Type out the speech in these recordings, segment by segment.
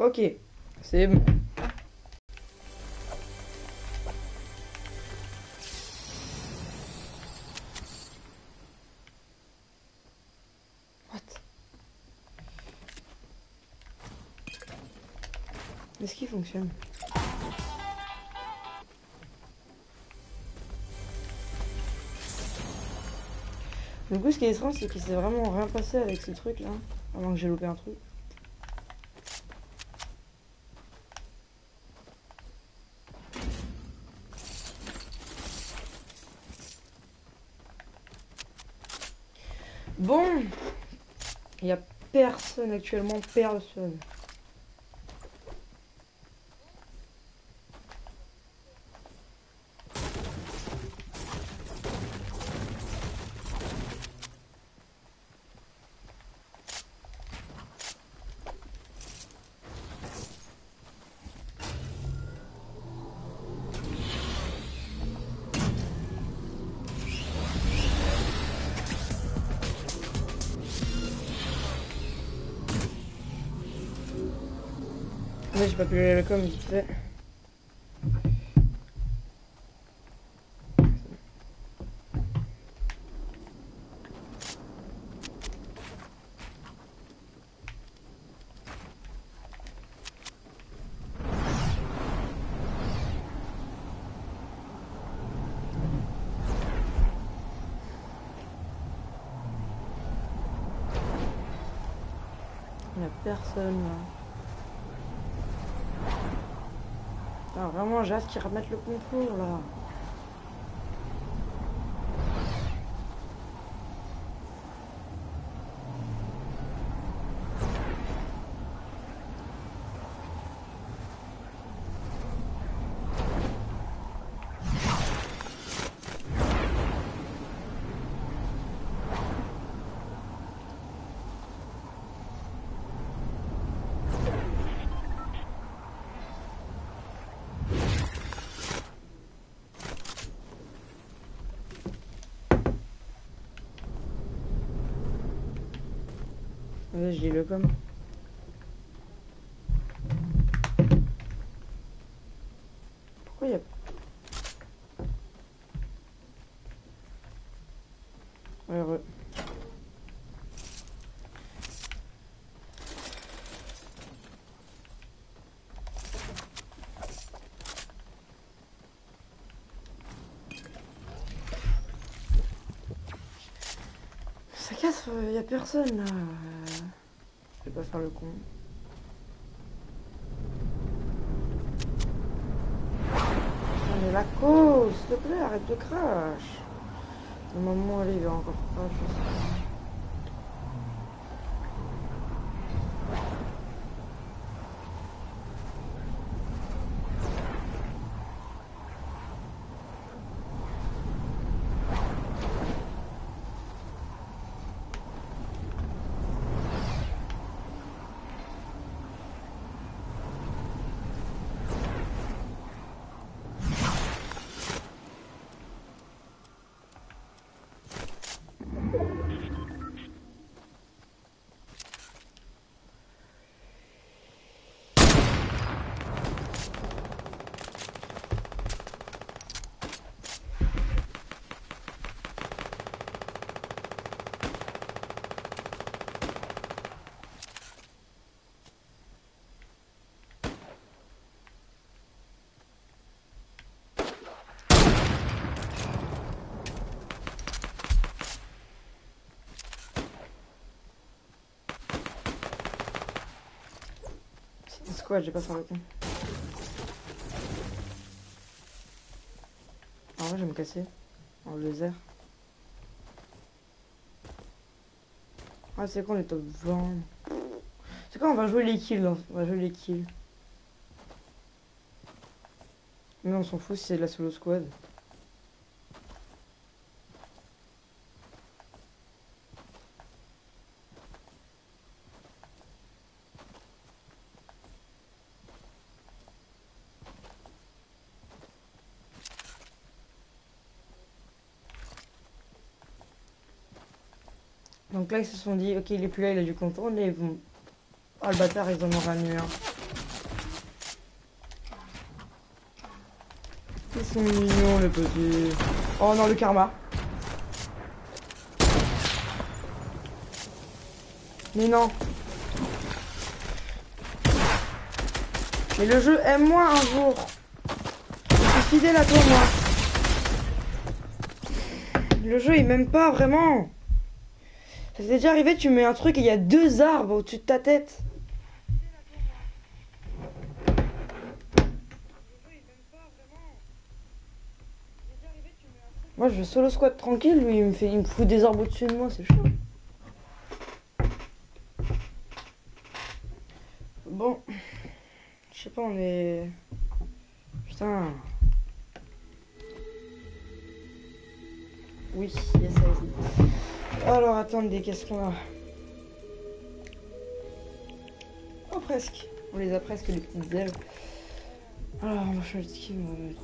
Ok, c'est bon. What? Est-ce qu'il fonctionne? Du coup, ce qui est étrange, c'est qu'il s'est vraiment rien passé avec ce truc là, avant que j'ai loupé un truc. Bon, il n'y a personne actuellement, personne. J'ai pas pu aller à la com vite fait. Il y a personne là. Vraiment, j'ai hâte qu'ils remettent le concours là. Ouais, j'ai le com. Pourquoi il y a... Ouais. Ça casse, il y a personne là. Vais pas faire le con. Mais la cause, s'il te plaît, arrête de crash. Le moment, allez, il va encore crash. Squad, j'ai pas con. En vrai, je vais me casser. En laser. Ah, c'est quoi on est top 20 C'est quoi, on va jouer les kills. hein? On va jouer les kills. Mais on s'en fout si c'est la solo squad. Donc là, ils se sont dit, ok, il est plus là, il a du content, mais ils vont... Ah, le bâtard, ils en ont ramené un. Ils sont mignons, les petits. Oh non, le karma. Mais non. Mais le jeu aime-moi un jour. Je suis fidèle à toi, moi. Le jeu, il m'aime pas, vraiment. Ça t'est déjà arrivé, tu mets un truc et il y a deux arbres au-dessus de ta tête. Moi, je solo squat tranquille, lui, il me, fait, il me fout des arbres au-dessus de moi, c'est chaud. Bon. Je sais pas, on est... Putain. Attendez, qu'est-ce qu'on a Oh, presque. On les a presque, les petites ailes. Alors, on va mettre...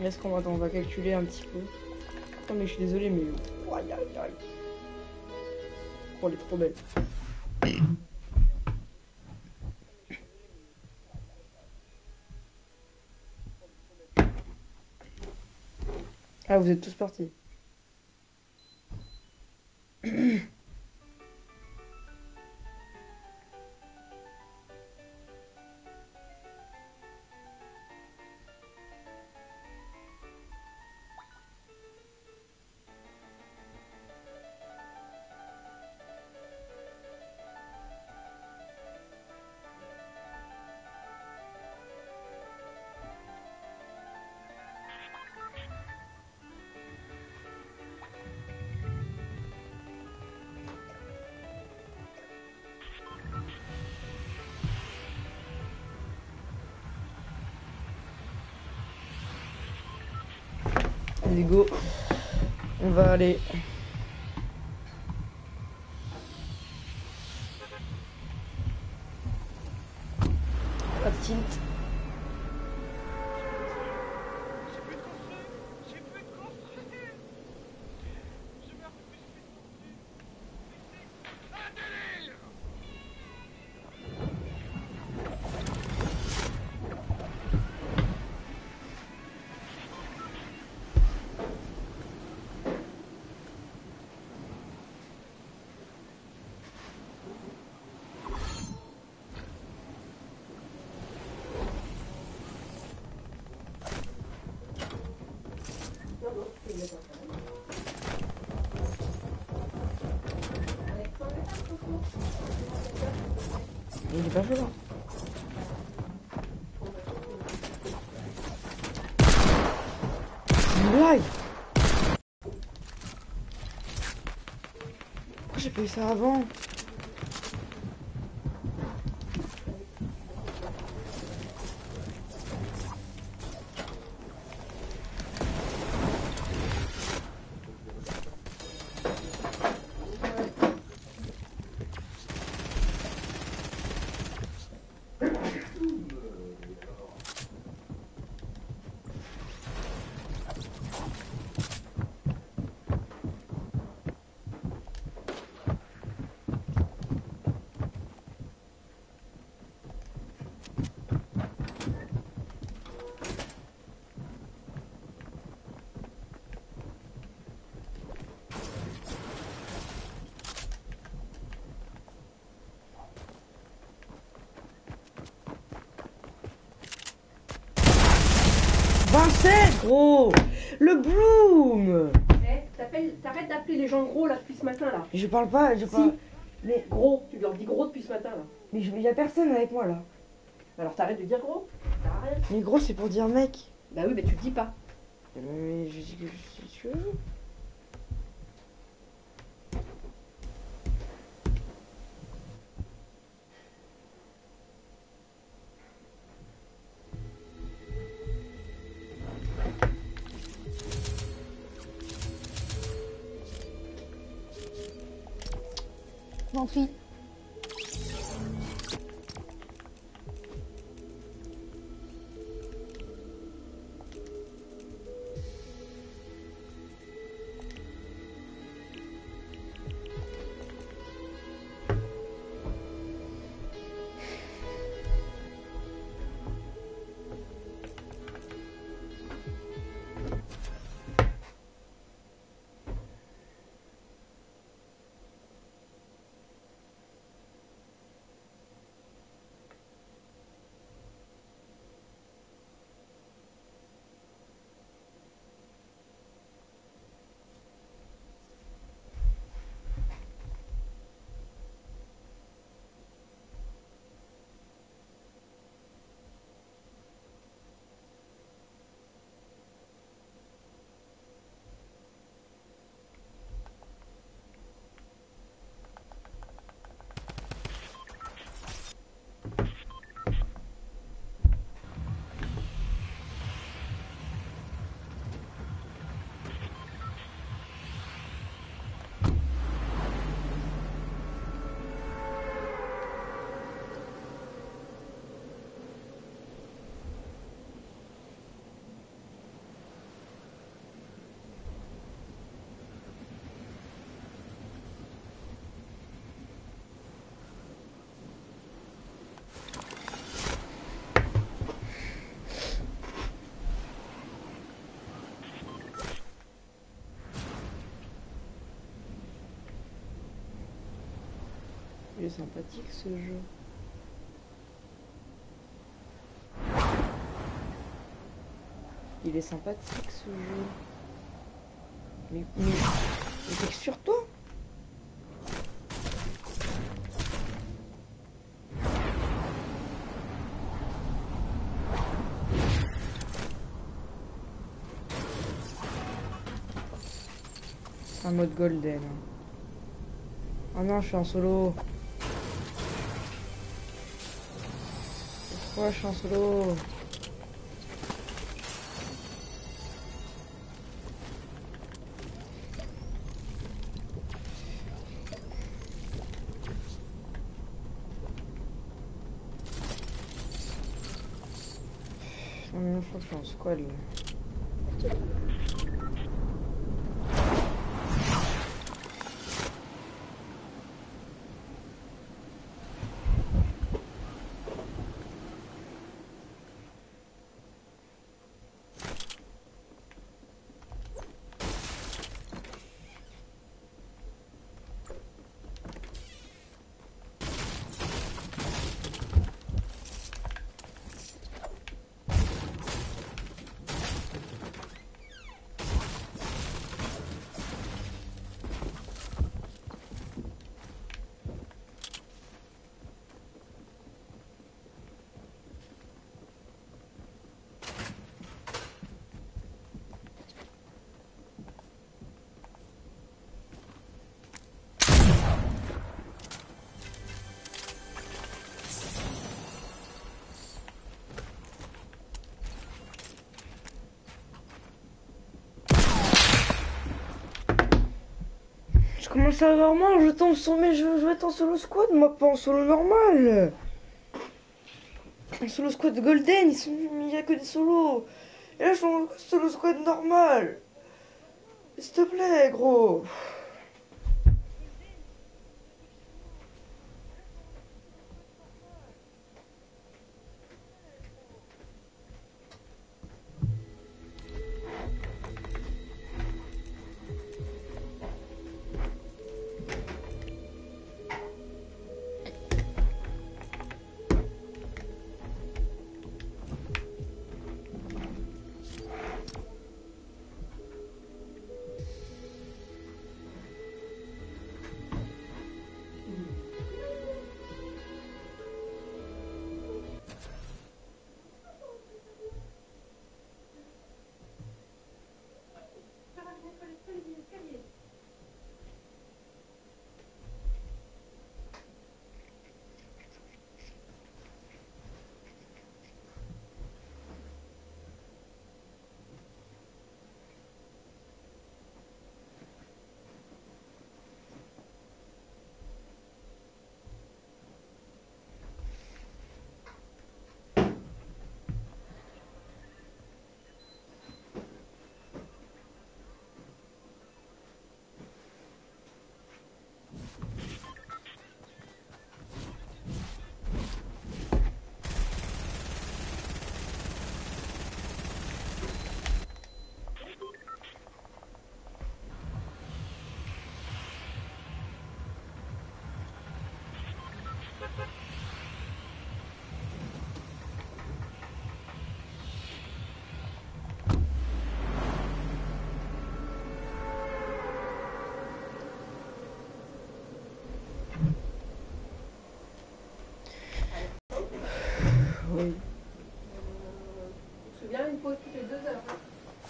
Est-ce qu'on va, on va calculer un petit peu? Oh mais je suis désolé mais... Oh elle est trop belle. Vous êtes tous partis. Allez, go. On va aller. Il est pas chaud là. Blague Pourquoi j'ai pas eu ça avant? Gros Le Bloom Eh, t'appelles- T'arrêtes d'appeler les gens gros là depuis ce matin là. Je parle pas, je Si. parle... Mais gros, tu leur dis gros depuis ce matin là. Mais il y a personne avec moi là. Alors t'arrêtes de dire gros. Mais gros, c'est pour dire mec. Bah oui, mais tu le dis pas. Mais je dis que je prie. Sympathique ce jeu. Il est sympathique ce jeu. Mais, mais, mais sur toi? Un mode golden. Oh non, je suis en solo. Pourquoi je suis en solo. Je suis en squad commence à avoir mal, je tombe sur mes jeux, je vais être en solo squad, moi pas en solo normal. En solo squad golden, il n'y a que des solos. Et là je suis en solo squad normal. S'il te plaît, gros.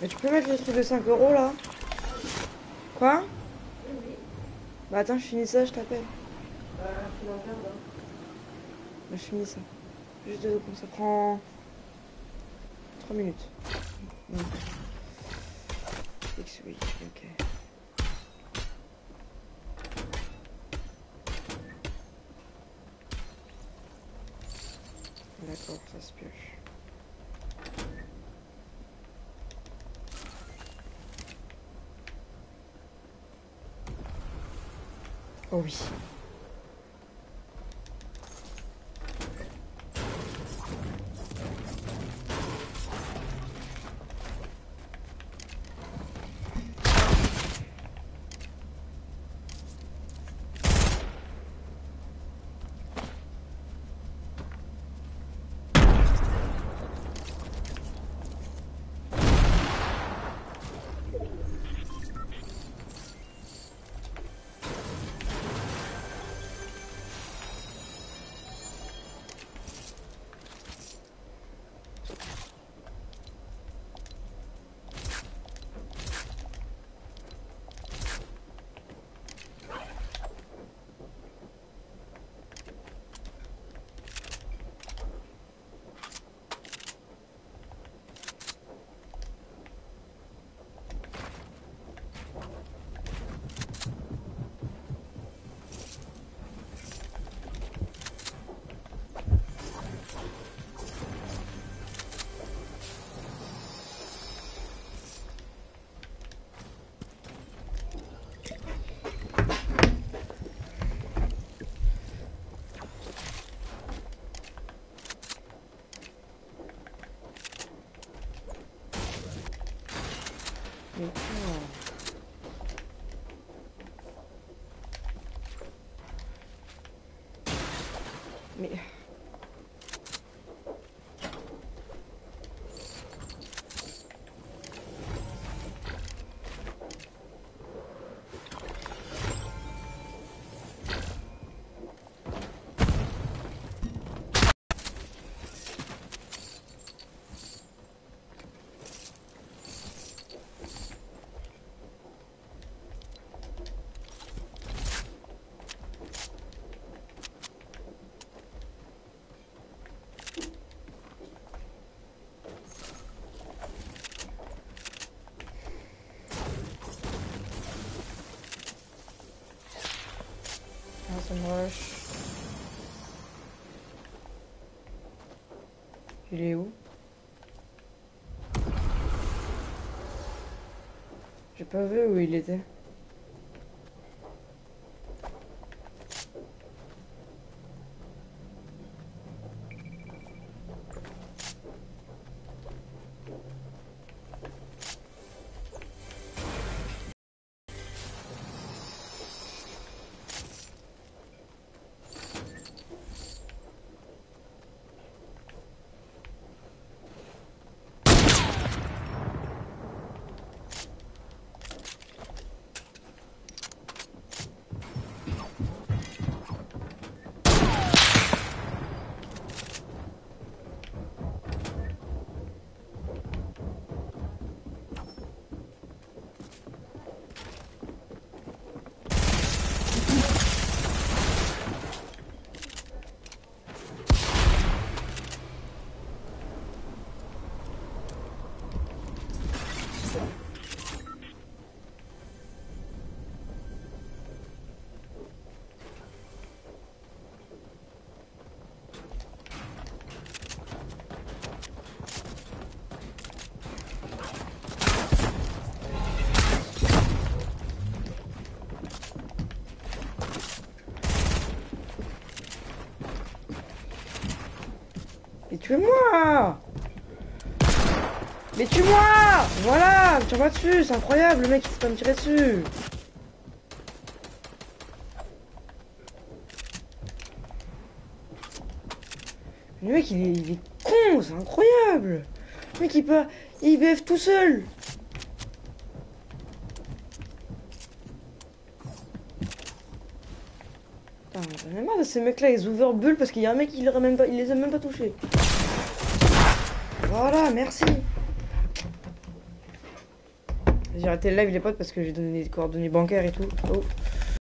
Mais tu peux mettre le truc de 5 euros là Quoi? Oui, oui. Bah attends, je finis ça, je t'appelle tu m'en regardes. hein. Bah, je finis ça. Juste deux secondes, ça prend 3 minutes. X, oui, ok. D'accord, ça se pioche. Oh oui. Il est où? J'ai pas vu où il était. Mais tue-moi Mais tue-moi Voilà Tire-moi dessus, c'est incroyable, le mec il sait pas me tirer dessus. Le mec il est, il est con, c'est incroyable. Le mec il peut... Il BF tout seul. J'en ai marre de ces mecs-là, ils overbull parce qu'il y a un mec qui les a même pas, il les a même pas touchés. Voilà, merci. J'ai arrêté le live les potes parce que j'ai donné des coordonnées bancaires et tout. Oh.